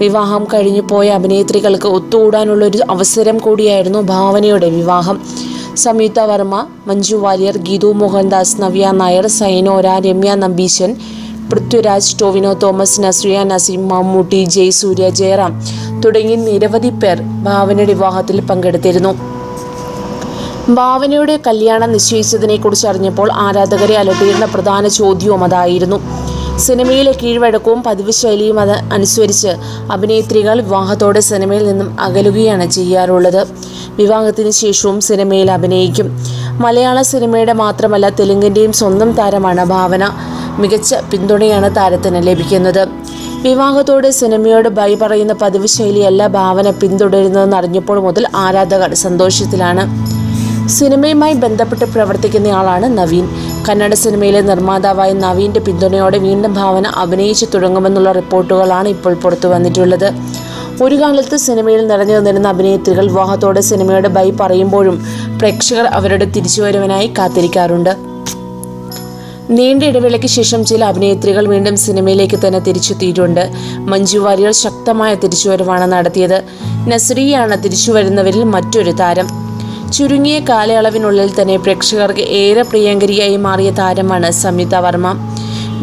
വിവാഹം കഴിഞ്ഞു പോയ അഭിനേത്രികൾക്ക് ഒത്തുകൂടാനുള്ള ഒരു അവസരം കൂടിയായിരുന്നു ഭാവനയുടെ വിവാഹം. സംയുക്ത വർമ്മ മഞ്ജു വാര്യർ ഗീതു മോഹൻദാസ് നവ്യ നായർ സൈനോര രമ്യ നമ്പീശൻ പൃഥ്വിരാജ് ടോവിനോ തോമസ് നസ്രിയ നസീം മമ്മൂട്ടി ജയസൂര്യ ജയറാം തുടങ്ങി നിരവധി പേർ ഭാവനയുടെ വിവാഹത്തിൽ പങ്കെടുത്തിരുന്നു. ഭാവനയുടെ കല്യാണം നിശ്ചയിച്ചതിനെ കുറിച്ച് അറിഞ്ഞപ്പോൾ ആരാധകരെ അലട്ടിയിരുന്ന പ്രധാന ചോദ്യവും അതായിരുന്നു. സിനിമയിലെ കീഴ്വഴക്കവും പതിവ് ശൈലിയും അത് അനുസരിച്ച് അഭിനേത്രികൾ വിവാഹത്തോടെ സിനിമയിൽ നിന്നും അകലുകയാണ് ചെയ്യാറുള്ളത്. വിവാഹത്തിന് ശേഷവും സിനിമയിൽ അഭിനയിക്കും. മലയാള സിനിമയുടെ മാത്രമല്ല തെലുങ്കിന്റെയും സ്വന്തം താരമാണ് ഭാവന. മികച്ച പിന്തുണയാണ് താരത്തിന് ലഭിക്കുന്നത്. വിവാഹത്തോട് സിനിമയോട് ബൈ പറയുന്ന പതിവ് ശൈലിയല്ല ഭാവന പിന്തുടരുന്നതെന്ന് അറിഞ്ഞപ്പോൾ മുതൽ ആരാധകർ സന്തോഷത്തിലാണ്. സിനിമയുമായി ബന്ധപ്പെട്ട് പ്രവർത്തിക്കുന്നയാളാണ് നവീൻ. കന്നഡ സിനിമയിലെ നിർമ്മാതാവായ നവീന്റെ പിന്തുണയോടെ വീണ്ടും ഭാവന അഭിനയിച്ചു തുടങ്ങുമെന്നുള്ള റിപ്പോർട്ടുകളാണ് ഇപ്പോൾ പുറത്തു വന്നിട്ടുള്ളത്. ഒരു കാലത്ത് സിനിമയിൽ നിറഞ്ഞു നിന്നിരുന്ന അഭിനേത്രികൾ വിവാഹത്തോടെ സിനിമയുടെ ബൈ പറയുമ്പോഴും പ്രേക്ഷകർ അവരുടെ തിരിച്ചുവരവിനായി കാത്തിരിക്കാറുണ്ട്. നീണ്ട ഇടവേളയ്ക്ക് ശേഷം ചില അഭിനേത്രികൾ വീണ്ടും സിനിമയിലേക്ക് തന്നെ തിരിച്ചെത്തിയിട്ടുണ്ട്. മഞ്ജു വാര്യർ ശക്തമായ തിരിച്ചുവരവാണ് നടത്തിയത്. നസ്രിയാണ് തിരിച്ചുവരുന്നവരിൽ മറ്റൊരു താരം. ചുരുങ്ങിയ കാലയളവിനുള്ളിൽ തന്നെ പ്രേക്ഷകർക്ക് ഏറെ പ്രിയങ്കരിയായി മാറിയ താരമാണ് സംയുക്ത വർമ്മ.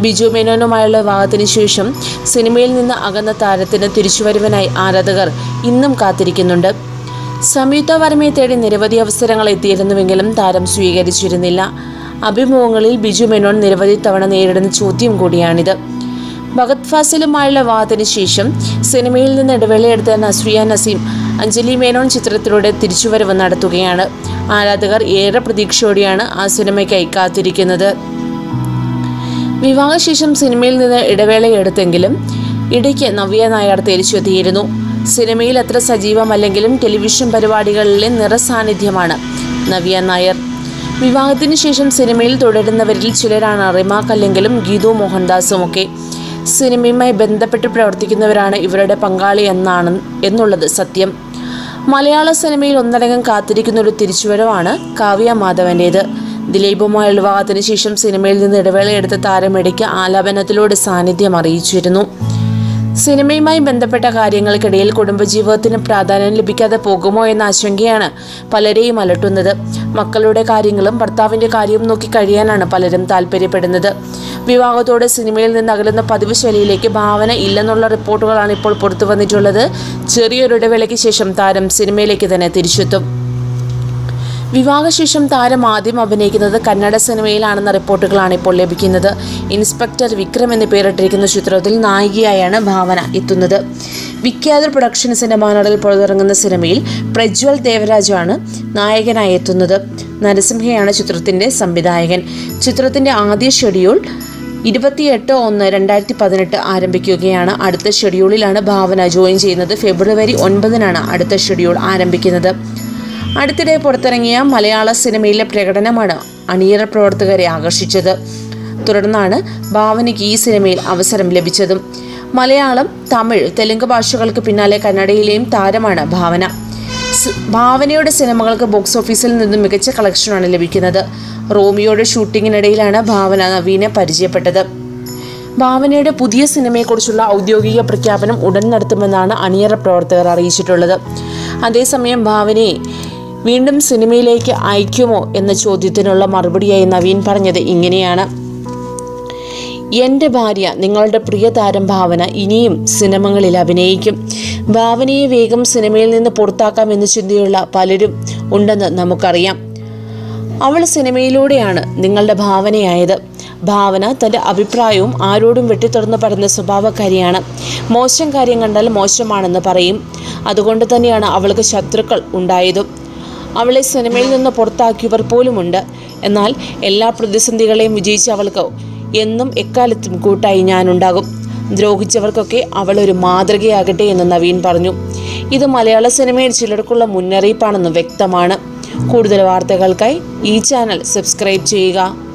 ബിജു മേനോനുമായുള്ള വിവാഹത്തിന് ശേഷം സിനിമയിൽ നിന്ന് അകന്ന താരത്തിന് തിരിച്ചുവരവിനായി ആരാധകർ ഇന്നും കാത്തിരിക്കുന്നുണ്ട്. സംയുക്ത വർമ്മയെ തേടി നിരവധി അവസരങ്ങൾ എത്തിയിരുന്നുവെങ്കിലും താരം സ്വീകരിച്ചിരുന്നില്ല. അഭിമുഖങ്ങളിൽ ബിജു മേനോൻ നിരവധി തവണ നേരിടുന്ന ചോദ്യം കൂടിയാണിത്. ഭഗത് ഫാസിലുമായുള്ള വിവാഹത്തിന് ശേഷം സിനിമയിൽ നിന്ന് ഇടവേളയെടുത്ത നസ്രിയ നസീം അഞ്ജലി മേനോൻ ചിത്രത്തിലൂടെ തിരിച്ചുവരവ് നടത്തുകയാണ്. ആരാധകർ ഏറെ പ്രതീക്ഷയോടെയാണ് ആ സിനിമയ്ക്കായി കാത്തിരിക്കുന്നത്. വിവാഹശേഷം സിനിമയിൽ നിന്ന് ഇടവേളയെടുത്തെങ്കിലും ഇടയ്ക്ക് നവ്യ നായർ തിരിച്ചെത്തിയിരുന്നു. സിനിമയിൽ അത്ര സജീവമല്ലെങ്കിലും ടെലിവിഷൻ പരിപാടികളിലെ നിറസാന്നിധ്യമാണ് നവ്യ നായർ. വിവാഹത്തിന് ശേഷം സിനിമയിൽ തുടരുന്നവരിൽ ചിലരാണ് റിമാക്ക് അല്ലെങ്കിലും ഗീതു മോഹൻദാസും ഒക്കെ സിനിമയുമായി ബന്ധപ്പെട്ട് പ്രവർത്തിക്കുന്നവരാണ് ഇവരുടെ പങ്കാളി എന്നാണ് എന്നുള്ളത് സത്യം. മലയാള സിനിമയിൽ ഒന്നടങ്കം കാത്തിരിക്കുന്ന ഒരു തിരിച്ചുവരവാണ് കാവ്യ മാധവന്റേത് ദിലീപുമായുള്ള വിവാഹത്തിന് ശേഷം സിനിമയിൽ നിന്ന് ഇടവേളയെടുത്ത താരമെടിക്ക് ആലാപനത്തിലൂടെ സാന്നിധ്യം അറിയിച്ചിരുന്നു. സിനിമയുമായി ബന്ധപ്പെട്ട കാര്യങ്ങൾക്കിടയിൽ കുടുംബജീവിതത്തിന് പ്രാധാന്യം ലഭിക്കാതെ പോകുമോ എന്ന ആശങ്കയാണ് പലരെയും അലട്ടുന്നത്. മക്കളുടെ കാര്യങ്ങളും ഭർത്താവിന്റെ കാര്യവും നോക്കി കഴിയാനാണ് പലരും താല്പര്യപ്പെടുന്നത്. വിവാഹത്തോടെ സിനിമയിൽ നിന്ന് അകലുന്ന പതിവ് ശൈലിയിലേക്ക് ഭാവന ഇല്ലെന്നുള്ള റിപ്പോർട്ടുകളാണ് ഇപ്പോൾ പുറത്തു വന്നിട്ടുള്ളത് ചെറിയൊരു ഇടവേളയ്ക്ക് ശേഷം താരം സിനിമയിലേക്ക് തന്നെ തിരിച്ചെത്തും. വിവാഹശേഷം താരം ആദ്യം അഭിനയിക്കുന്നത് കന്നഡ സിനിമയിലാണെന്ന റിപ്പോർട്ടുകളാണ് ഇപ്പോൾ ലഭിക്കുന്നത്. ഇൻസ്പെക്ടർ വിക്രം എന്ന് പേരിട്ടിരിക്കുന്ന ചിത്രത്തിൽ നായികയായാണ് ഭാവന എത്തുന്നത്. വിഖ്യാത പ്രൊഡക്ഷൻസിന്റെ ബാനറിൽ പുറത്തിറങ്ങുന്ന സിനിമയിൽ പ്രജ്വൽ ദേവരാജാണ് നായകനായി എത്തുന്നത്. നരസിംഹയാണ് ചിത്രത്തിന്റെ സംവിധായകൻ. ചിത്രത്തിന്റെ ആദ്യ ഷെഡ്യൂൾ ഇരുപത്തിയെട്ട് ഒന്ന് രണ്ടായിരത്തി പതിനെട്ട് ആരംഭിക്കുകയാണ്. അടുത്ത ഷെഡ്യൂളിലാണ് ഭാവന ജോയിൻ ചെയ്യുന്നത്. ഫെബ്രുവരി ഒൻപതിനാണ് അടുത്ത ഷെഡ്യൂൾ ആരംഭിക്കുന്നത്. അടുത്തിടെ പുറത്തിറങ്ങിയ മലയാള സിനിമയിലെ പ്രകടനമാണ് അണിയറ പ്രവർത്തകരെ ആകർഷിച്ചത്. തുടർന്നാണ് ഭാവനയ്ക്ക് ഈ സിനിമയിൽ അവസരം ലഭിച്ചതും. മലയാളം തമിഴ് തെലുങ്ക് ഭാഷകൾക്ക് പിന്നാലെ കന്നഡയിലെയും താരമാണ് ഭാവന. ഭാവനയുടെ സിനിമകൾക്ക് ബോക്സ് ഓഫീസിൽ നിന്നും മികച്ച കളക്ഷനാണ് ലഭിക്കുന്നത്. റോമിയോയുടെ ഷൂട്ടിങ്ങിനിടയിലാണ് ഭാവന നവീനെ പരിചയപ്പെട്ടത്. ഭാവനയുടെ പുതിയ സിനിമയെക്കുറിച്ചുള്ള ഔദ്യോഗിക പ്രഖ്യാപനം ഉടൻ നടത്തുമെന്നാണ് അണിയറ പ്രവർത്തകർ അറിയിച്ചിട്ടുള്ളത്. അതേസമയം ഭാവനയെ വീണ്ടും സിനിമയിലേക്ക് അയക്കുമോ എന്ന ചോദ്യത്തിനുള്ള മറുപടിയായി നവീൻ പറഞ്ഞത് ഇങ്ങനെയാണ്. എന്റെ ഭാര്യ നിങ്ങളുടെ പ്രിയ താരം ഭാവന ഇനിയും സിനിമകളിൽ അഭിനയിക്കും. ഭാവനയെ വേഗം സിനിമയിൽ നിന്ന് പുറത്താക്കാം എന്ന് ചിന്തയുള്ള പലരും ഉണ്ടെന്ന് നമുക്കറിയാം. അവൾ സിനിമയിലൂടെയാണ് നിങ്ങളുടെ ഭാവനയായത്. ഭാവന തന്റെ അഭിപ്രായവും ആരോടും വെട്ടിത്തുറന്ന് പറയുന്ന സ്വഭാവക്കാരിയാണ്. മോശം കാര്യം കണ്ടാൽ മോശമാണെന്ന് പറയും. അതുകൊണ്ട് തന്നെയാണ് അവൾക്ക് ശത്രുക്കൾ ഉണ്ടായതും. അവളെ സിനിമയിൽ നിന്ന് പുറത്താക്കിയവർ പോലുമുണ്ട്. എന്നാൽ എല്ലാ പ്രതിസന്ധികളെയും വിജയിച്ച അവൾക്ക് എന്നും എക്കാലത്തും കൂട്ടായി ഞാനുണ്ടാകും. ദ്രോഹിച്ചവർക്കൊക്കെ അവൾ ഒരു മാതൃകയാകട്ടെ എന്ന് നവീൻ പറഞ്ഞു. ഇത് മലയാള സിനിമയിൽ ചിലർക്കുള്ള മുന്നറിയിപ്പാണെന്ന് വ്യക്തമാണ്. കൂടുതൽ വാർത്തകൾക്കായി ഈ ചാനൽ സബ്സ്ക്രൈബ് ചെയ്യുക.